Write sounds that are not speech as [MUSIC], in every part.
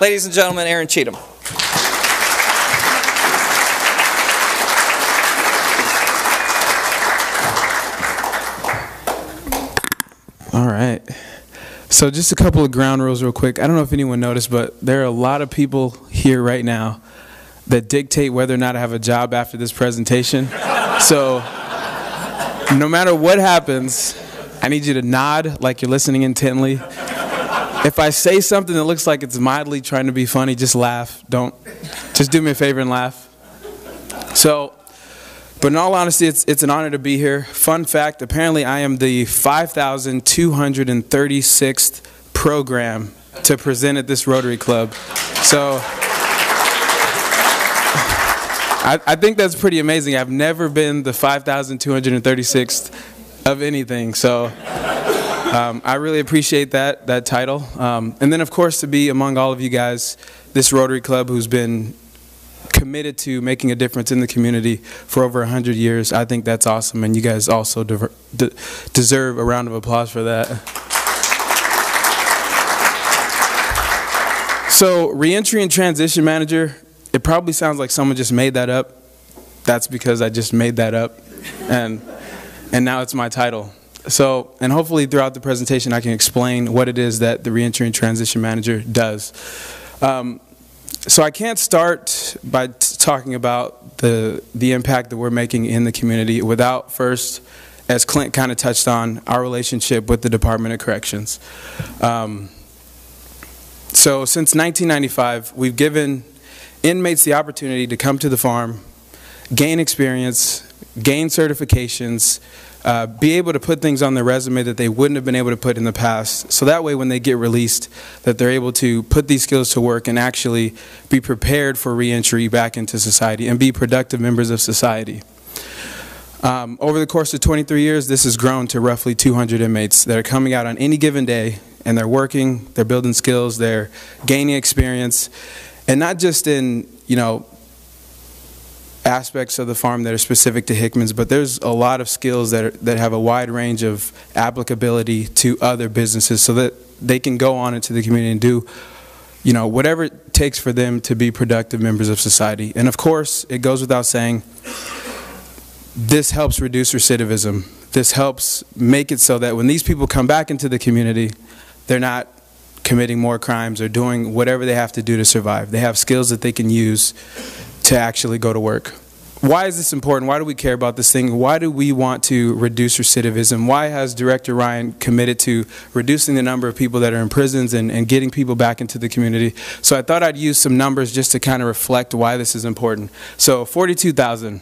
Ladies and gentlemen, Aaron Cheatham. All right. So just a couple of ground rules real quick. I don't know if anyone noticed, but there are a lot of people here right now that dictate whether or not I have a job after this presentation. [LAUGHS] so no matter what happens, I need you to nod like you're listening intently. If I say something that looks like it's mildly trying to be funny, just laugh. Don't just do me a favor and laugh. So but in all honesty, it's, it's an honor to be here. Fun fact apparently, I am the 5,236th program to present at this Rotary Club. So I, I think that's pretty amazing. I've never been the 5,236th of anything. So um, I really appreciate that, that title. Um, and then, of course, to be among all of you guys, this Rotary Club who's been committed to making a difference in the community for over 100 years. I think that's awesome, and you guys also de deserve a round of applause for that. So, reentry and transition manager, it probably sounds like someone just made that up. That's because I just made that up, and, and now it's my title. So, and hopefully throughout the presentation I can explain what it is that the reentry and transition manager does. Um, so I can't start by talking about the the impact that we're making in the community without first, as Clint kind of touched on, our relationship with the Department of Corrections. Um, so since 1995, we've given inmates the opportunity to come to the farm, gain experience, gain certifications, uh, be able to put things on their resume that they wouldn't have been able to put in the past. So that way when they get released, that they're able to put these skills to work and actually be prepared for reentry back into society and be productive members of society. Um, over the course of 23 years, this has grown to roughly 200 inmates that are coming out on any given day and they're working, they're building skills, they're gaining experience, and not just in, you know, aspects of the farm that are specific to Hickman's, but there's a lot of skills that, are, that have a wide range of applicability to other businesses so that they can go on into the community and do you know, whatever it takes for them to be productive members of society. And of course, it goes without saying, this helps reduce recidivism. This helps make it so that when these people come back into the community, they're not committing more crimes or doing whatever they have to do to survive. They have skills that they can use to actually go to work. Why is this important? Why do we care about this thing? Why do we want to reduce recidivism? Why has Director Ryan committed to reducing the number of people that are in prisons and, and getting people back into the community? So I thought I'd use some numbers just to kind of reflect why this is important. So 42,000,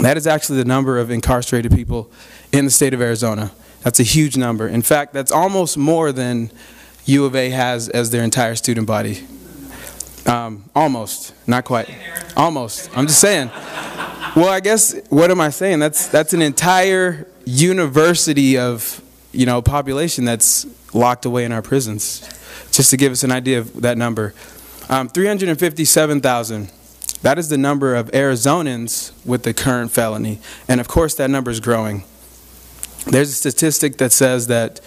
that is actually the number of incarcerated people in the state of Arizona. That's a huge number. In fact, that's almost more than U of A has as their entire student body. Um, almost, not quite. Almost. I'm just saying. Well, I guess what am I saying? That's that's an entire university of you know population that's locked away in our prisons. Just to give us an idea of that number, um, 357,000. That is the number of Arizonans with the current felony, and of course that number is growing. There's a statistic that says that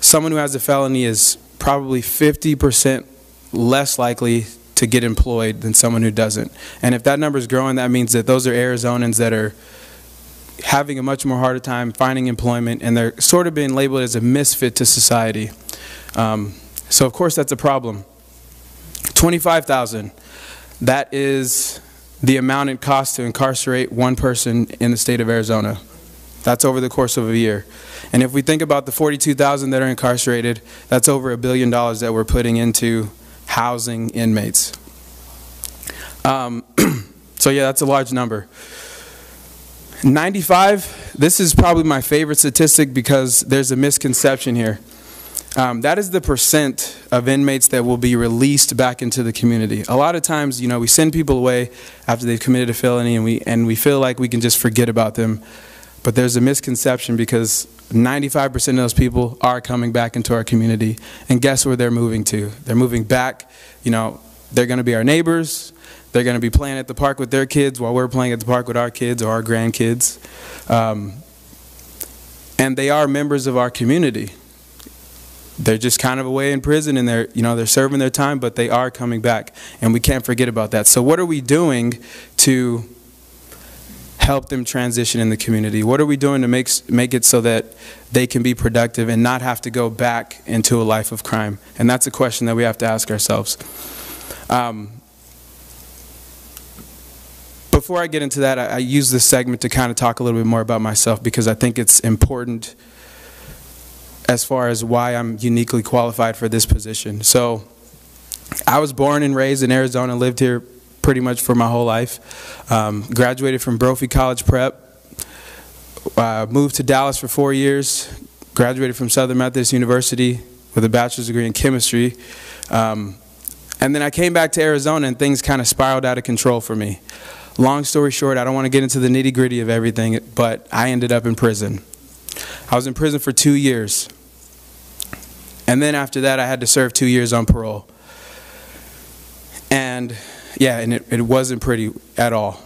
someone who has a felony is probably 50% less likely to get employed than someone who doesn't. And if that number is growing, that means that those are Arizonans that are having a much more harder time finding employment and they're sort of being labeled as a misfit to society. Um, so of course that's a problem. 25,000, that is the amount it costs to incarcerate one person in the state of Arizona. That's over the course of a year. And if we think about the 42,000 that are incarcerated, that's over a billion dollars that we're putting into housing inmates. Um, [CLEARS THROAT] so yeah, that's a large number. 95, this is probably my favorite statistic because there's a misconception here. Um, that is the percent of inmates that will be released back into the community. A lot of times, you know, we send people away after they've committed a felony and we, and we feel like we can just forget about them. But there's a misconception because 95% of those people are coming back into our community. And guess where they're moving to? They're moving back, you know, they're going to be our neighbors. They're going to be playing at the park with their kids while we're playing at the park with our kids or our grandkids. Um, and they are members of our community. they're just kind of away in prison and they're you know they're serving their time but they are coming back and we can't forget about that so what are we doing to help them transition in the community? What are we doing to make make it so that they can be productive and not have to go back into a life of crime? And that's a question that we have to ask ourselves. Um, before I get into that, I, I use this segment to kind of talk a little bit more about myself because I think it's important as far as why I'm uniquely qualified for this position. So, I was born and raised in Arizona, lived here pretty much for my whole life. Um, graduated from Brophy College Prep. Uh, moved to Dallas for four years. Graduated from Southern Methodist University with a bachelor's degree in chemistry. Um, and then I came back to Arizona and things kind of spiraled out of control for me. Long story short, I don't want to get into the nitty gritty of everything, but I ended up in prison. I was in prison for two years. And then after that, I had to serve two years on parole. And yeah, and it, it wasn't pretty at all.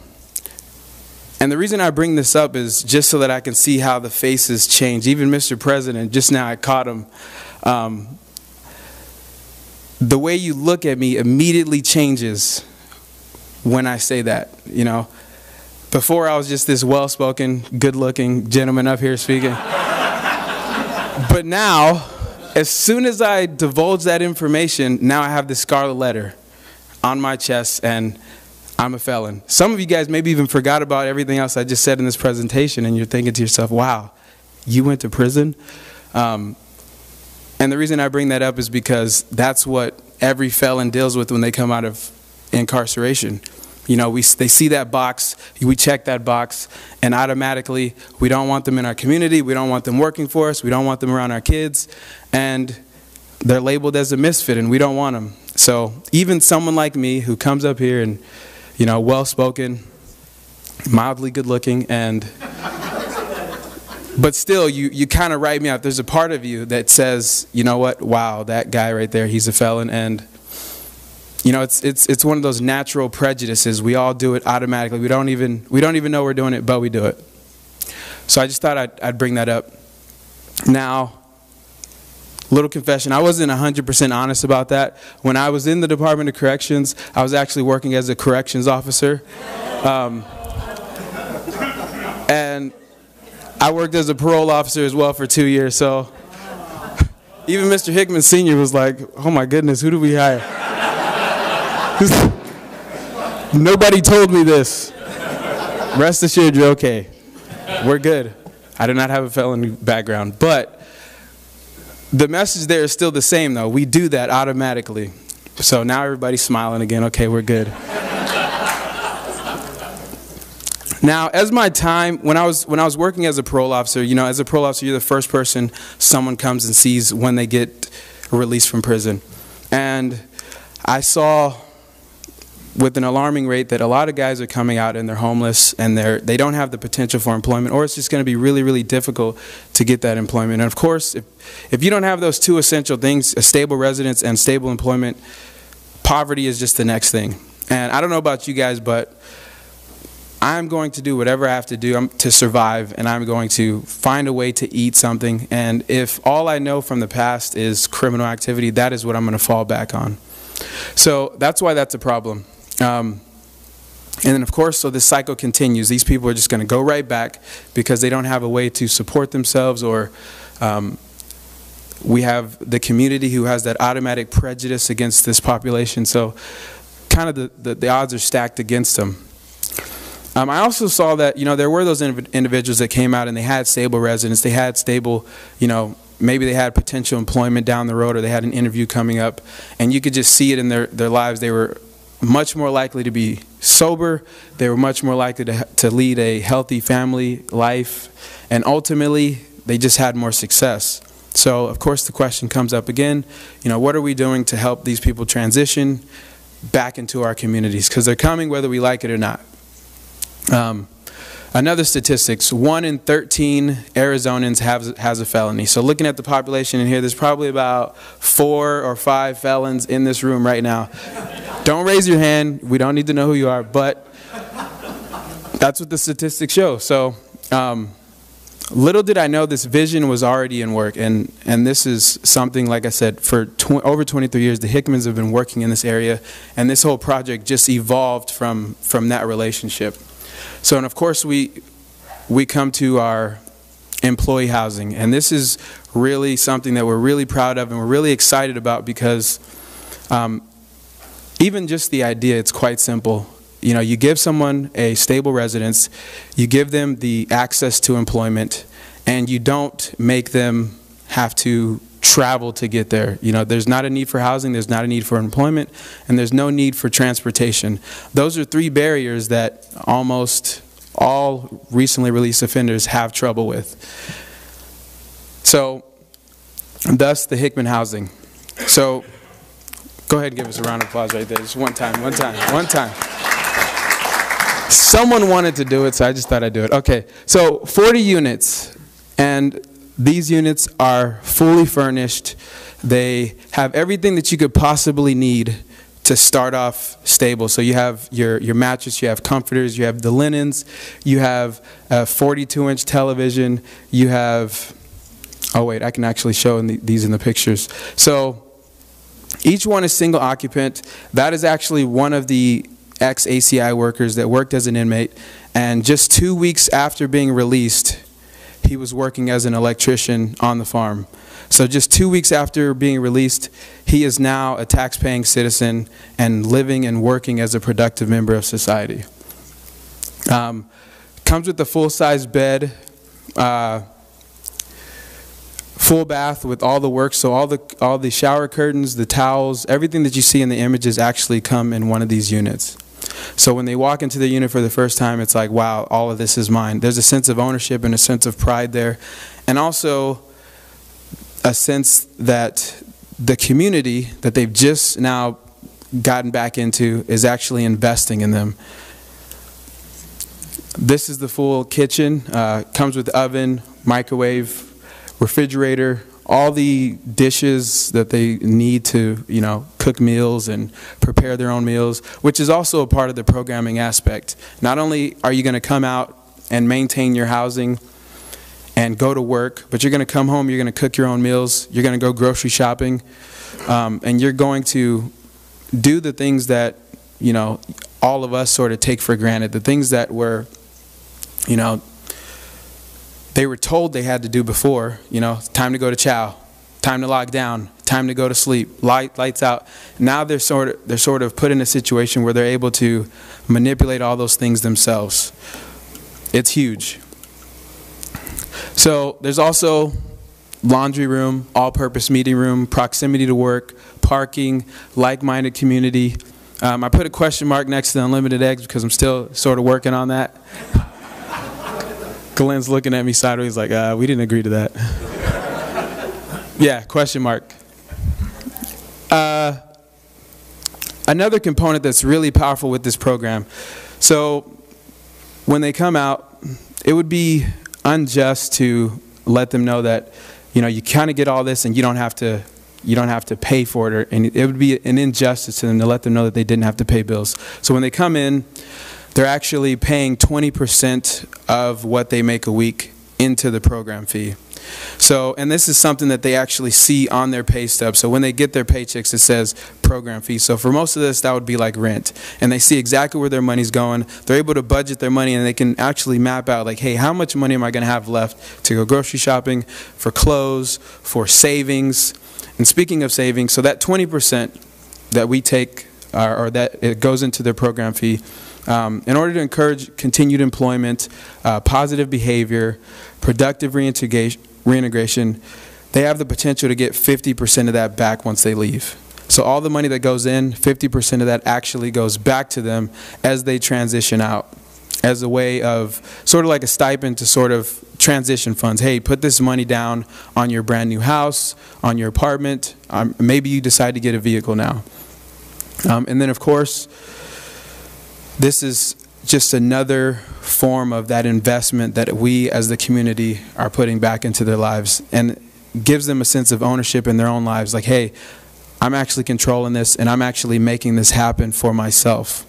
And the reason I bring this up is just so that I can see how the faces change. Even Mr. President, just now I caught him. Um, the way you look at me immediately changes when I say that, you know. Before I was just this well spoken, good looking gentleman up here speaking. [LAUGHS] but now, as soon as I divulge that information, now I have this scarlet letter on my chest and I'm a felon. Some of you guys maybe even forgot about everything else I just said in this presentation and you're thinking to yourself, wow, you went to prison? Um, and the reason I bring that up is because that's what every felon deals with when they come out of incarceration. You know, we, they see that box, we check that box, and automatically we don't want them in our community, we don't want them working for us, we don't want them around our kids, and they're labeled as a misfit, and we don't want them. So even someone like me who comes up here and, you know, well spoken, mildly good looking, and but still you, you kind of write me out. There's a part of you that says, you know what, wow, that guy right there, he's a felon, and you know, it's, it's, it's one of those natural prejudices. We all do it automatically. We don't even, we don't even know we're doing it, but we do it. So I just thought I'd, I'd bring that up. Now, little confession, I wasn't 100% honest about that. When I was in the Department of Corrections, I was actually working as a corrections officer. Um, and I worked as a parole officer as well for two years, so even Mr. Hickman Sr. was like, oh my goodness, who do we hire? [LAUGHS] Nobody told me this. Rest assured, you're okay. We're good. I do not have a felony background. But the message there is still the same, though. We do that automatically. So now everybody's smiling again. Okay, we're good. Now, as my time when I was when I was working as a parole officer, you know, as a parole officer, you're the first person someone comes and sees when they get released from prison. And I saw with an alarming rate that a lot of guys are coming out and they're homeless and they're they don't have the potential for employment or it's just going to be really really difficult to get that employment. And of course if if you don't have those two essential things a stable residence and stable employment poverty is just the next thing. And I don't know about you guys but I'm going to do whatever I have to do um, to survive and I'm going to find a way to eat something. And if all I know from the past is criminal activity that is what I'm going to fall back on. So that's why that's a problem um, and then, of course, so this cycle continues. These people are just going to go right back because they don't have a way to support themselves, or um, we have the community who has that automatic prejudice against this population. So, kind of the, the, the odds are stacked against them. Um, I also saw that, you know, there were those individuals that came out and they had stable residence, they had stable, you know, maybe they had potential employment down the road or they had an interview coming up, and you could just see it in their, their lives. They were much more likely to be sober. They were much more likely to, to lead a healthy family life. And ultimately, they just had more success. So, of course, the question comes up again you know, what are we doing to help these people transition back into our communities? Because they're coming whether we like it or not. Um, Another statistics, 1 in 13 Arizonans have, has a felony. So looking at the population in here, there's probably about four or five felons in this room right now. Don't raise your hand. We don't need to know who you are, but that's what the statistics show. So um, little did I know this vision was already in work, and, and this is something, like I said, for tw over 23 years, the Hickmans have been working in this area, and this whole project just evolved from, from that relationship. So, and of course, we, we come to our employee housing, and this is really something that we're really proud of and we're really excited about because um, even just the idea, it's quite simple. You know, you give someone a stable residence, you give them the access to employment, and you don't make them have to travel to get there. You know, there's not a need for housing, there's not a need for employment, and there's no need for transportation. Those are three barriers that almost all recently released offenders have trouble with. So, thus the Hickman housing. So, go ahead and give us a round of applause right there. Just one time, one time, one time. Someone wanted to do it, so I just thought I'd do it. Okay, so 40 units, and these units are fully furnished. They have everything that you could possibly need to start off stable. So you have your, your mattress, you have comforters, you have the linens, you have a 42 inch television, you have, oh wait, I can actually show in the, these in the pictures. So each one is single occupant. That is actually one of the ex-ACI workers that worked as an inmate. And just two weeks after being released, he was working as an electrician on the farm. So just two weeks after being released, he is now a tax-paying citizen and living and working as a productive member of society. Um, comes with a full-size bed, uh, full bath with all the work. So all the all the shower curtains, the towels, everything that you see in the images actually come in one of these units. So when they walk into the unit for the first time, it's like, wow, all of this is mine. There's a sense of ownership and a sense of pride there. And also a sense that the community that they've just now gotten back into is actually investing in them. This is the full kitchen. Uh, comes with oven, microwave, refrigerator, all the dishes that they need to, you know, cook meals and prepare their own meals, which is also a part of the programming aspect. Not only are you going to come out and maintain your housing and go to work, but you're going to come home, you're going to cook your own meals, you're going to go grocery shopping, um, and you're going to do the things that, you know, all of us sort of take for granted, the things that were, you know, they were told they had to do before, you know, time to go to chow, time to lock down, time to go to sleep, light, lights out. Now they're sort of, they're sort of put in a situation where they're able to manipulate all those things themselves. It's huge. So there's also laundry room, all-purpose meeting room, proximity to work, parking, like-minded community. Um, I put a question mark next to the unlimited eggs because I'm still sort of working on that. Glenn's looking at me sideways like, uh, we didn't agree to that. yeah, question mark. Uh, another component that's really powerful with this program. So when they come out, it would be unjust to let them know that, you know, you kind of get all this and you don't have to you don't have to pay for it, or, and it would be an injustice to them to let them know that they didn't have to pay bills. So when they come in, they're actually paying 20% of what they make a week into the program fee. So, and this is something that they actually see on their pay stub. So when they get their paychecks, it says program fee. So for most of this, that would be like rent. And they see exactly where their money's going. They're able to budget their money and they can actually map out like, hey, how much money am I going to have left to go grocery shopping, for clothes, for savings. And speaking of savings, so that 20% that we take, or, or that it goes into their program fee, um, in order to encourage continued employment, uh, positive behavior, productive reintegration, reintegration, they have the potential to get 50% of that back once they leave. So all the money that goes in, 50% of that actually goes back to them as they transition out as a way of sort of like a stipend to sort of transition funds. Hey, put this money down on your brand new house, on your apartment. Um, maybe you decide to get a vehicle now. Um, and then, of course, this is just another form of that investment that we as the community are putting back into their lives and gives them a sense of ownership in their own lives like hey i'm actually controlling this and i'm actually making this happen for myself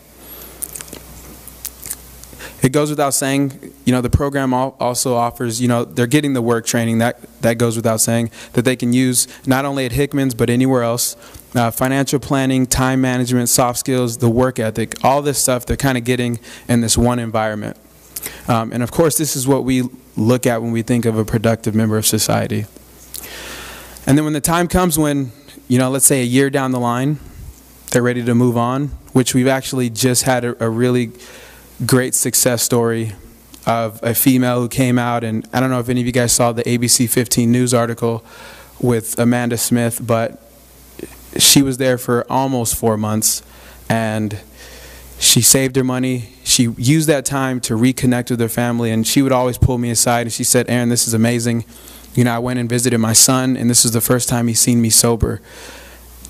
it goes without saying, you know, the program also offers, you know, they're getting the work training, that, that goes without saying, that they can use not only at Hickman's but anywhere else. Uh, financial planning, time management, soft skills, the work ethic, all this stuff they're kind of getting in this one environment. Um, and of course, this is what we look at when we think of a productive member of society. And then when the time comes when, you know, let's say a year down the line, they're ready to move on, which we've actually just had a, a really great success story of a female who came out, and I don't know if any of you guys saw the ABC 15 news article with Amanda Smith, but she was there for almost four months, and she saved her money. She used that time to reconnect with her family, and she would always pull me aside, and she said, Aaron, this is amazing. You know, I went and visited my son, and this is the first time he's seen me sober.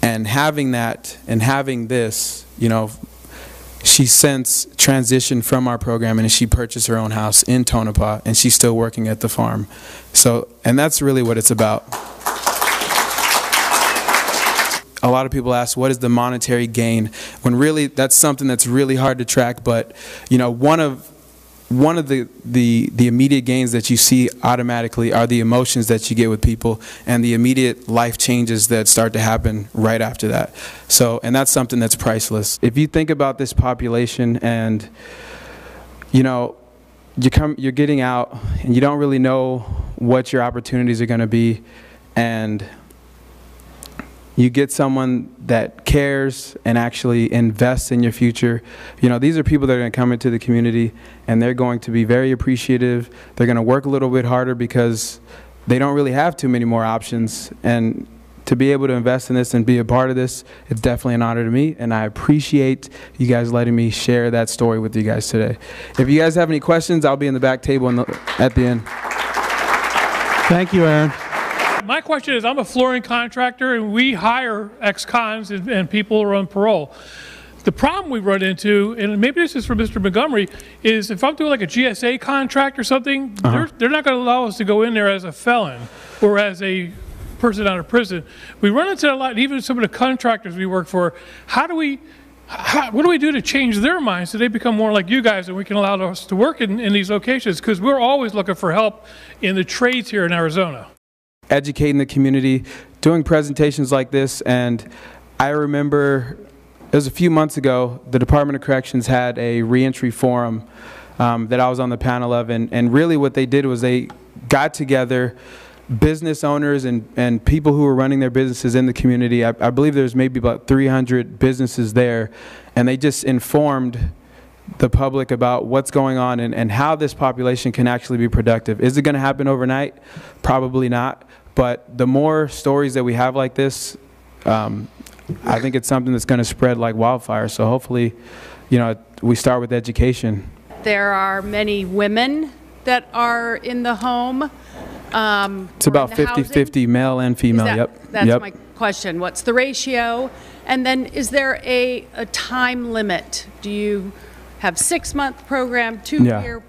And having that, and having this, you know, she since transitioned from our program and she purchased her own house in Tonopah and she's still working at the farm. So, and that's really what it's about. A lot of people ask, what is the monetary gain? When really, that's something that's really hard to track. But, you know, one of one of the, the, the immediate gains that you see automatically are the emotions that you get with people and the immediate life changes that start to happen right after that. So, and that's something that's priceless. If you think about this population and, you know, you come, you're getting out and you don't really know what your opportunities are going to be and you get someone that cares and actually invests in your future. You know, these are people that are going to come into the community and they're going to be very appreciative. They're going to work a little bit harder because they don't really have too many more options. And to be able to invest in this and be a part of this, it's definitely an honor to me. And I appreciate you guys letting me share that story with you guys today. If you guys have any questions, I'll be in the back table the, at the end. Thank you, Aaron my question is, I'm a flooring contractor, and we hire ex-cons and, and people who are on parole. The problem we run into, and maybe this is for Mr. Montgomery, is if I'm doing like a GSA contract or something, uh -huh. they're, they're not going to allow us to go in there as a felon or as a person out of prison. We run into a lot, even some of the contractors we work for. How do we, how, what do we do to change their minds so they become more like you guys and we can allow us to work in, in these locations? Because we're always looking for help in the trades here in Arizona educating the community, doing presentations like this, and I remember it was a few months ago, the Department of Corrections had a reentry forum um, that I was on the panel of, and, and really what they did was they got together business owners and, and people who were running their businesses in the community. I, I believe there's maybe about 300 businesses there, and they just informed the public about what's going on and, and how this population can actually be productive. Is it going to happen overnight? Probably not. But the more stories that we have like this, um, I think it's something that's going to spread like wildfire. So hopefully, you know, we start with education. There are many women that are in the home. Um, it's about 50-50 male and female, that, yep. That's yep. my question. What's the ratio? And then is there a, a time limit? Do you have six-month program, two-year?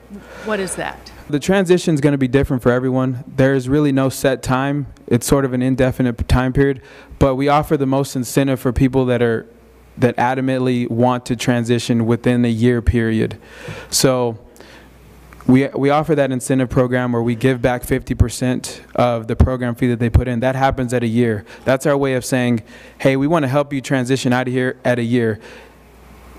What is that? The transition is going to be different for everyone. There's really no set time. It's sort of an indefinite time period, but we offer the most incentive for people that are that adamantly want to transition within a year period. So we, we offer that incentive program where we give back 50% of the program fee that they put in. That happens at a year. That's our way of saying, hey, we want to help you transition out of here at a year.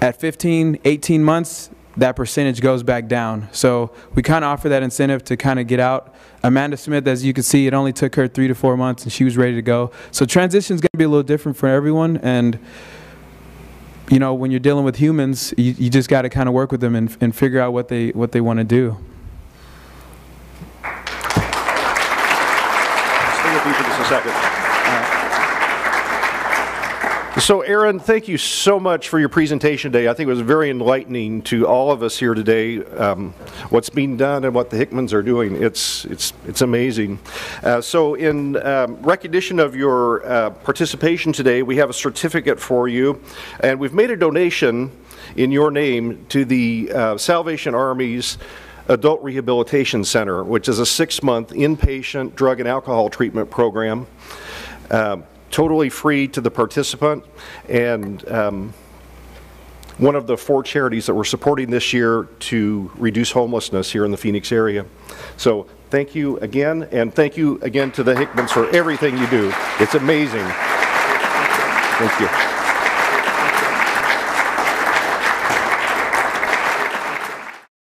At 15, 18 months, that percentage goes back down. So we kind of offer that incentive to kind of get out. Amanda Smith, as you can see, it only took her three to four months and she was ready to go. So transition is going to be a little different for everyone. And, you know, when you're dealing with humans, you, you just got to kind of work with them and, and figure out what they, what they want to do. For just a second. So, Aaron, thank you so much for your presentation today. I think it was very enlightening to all of us here today. Um, what's being done and what the Hickmans are doing, it's it's it's amazing. Uh, so, in um, recognition of your uh, participation today, we have a certificate for you, and we've made a donation in your name to the uh, Salvation Army's. Adult Rehabilitation Center, which is a six month inpatient drug and alcohol treatment program. Uh, totally free to the participant. And um, one of the four charities that we're supporting this year to reduce homelessness here in the Phoenix area. So thank you again, and thank you again to the Hickmans for everything you do. It's amazing. Thank you.